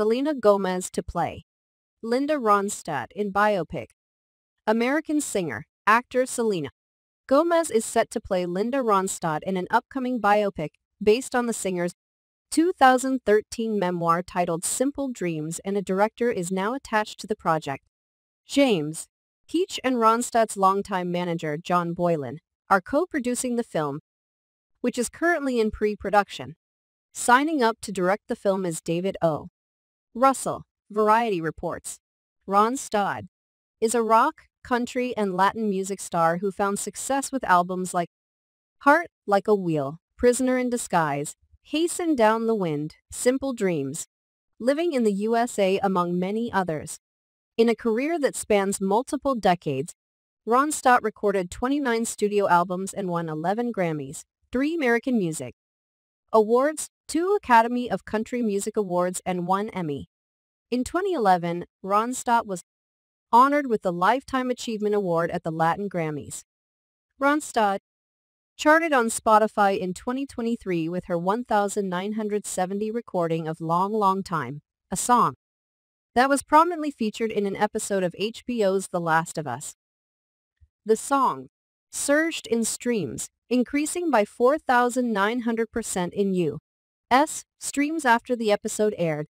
Selena Gomez to play. Linda Ronstadt in biopic. American singer, actor Selena Gomez is set to play Linda Ronstadt in an upcoming biopic based on the singer's 2013 memoir titled Simple Dreams and a director is now attached to the project. James, Keach and Ronstadt's longtime manager John Boylan are co-producing the film, which is currently in pre-production. Signing up to direct the film is David O. Russell, Variety reports. Ronstadt is a rock, country, and Latin music star who found success with albums like Heart Like a Wheel, Prisoner in Disguise, Hasten Down the Wind, Simple Dreams, living in the USA among many others. In a career that spans multiple decades, Ronstadt recorded 29 studio albums and won 11 Grammys, 3 American Music Awards, 2 Academy of Country Music Awards, and 1 Emmy. In 2011, Ronstadt was honored with the Lifetime Achievement Award at the Latin Grammys. Ronstadt charted on Spotify in 2023 with her 1,970 recording of Long Long Time, a song that was prominently featured in an episode of HBO's The Last of Us. The song surged in streams, increasing by 4,900% in U.S. streams after the episode aired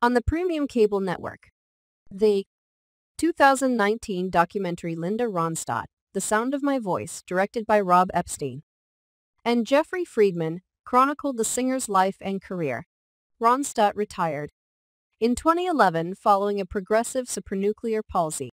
on the premium cable network. The 2019 documentary Linda Ronstadt the Sound of My Voice, directed by Rob Epstein. And Jeffrey Friedman chronicled the singer's life and career. Ronstadt retired in 2011 following a progressive supranuclear palsy.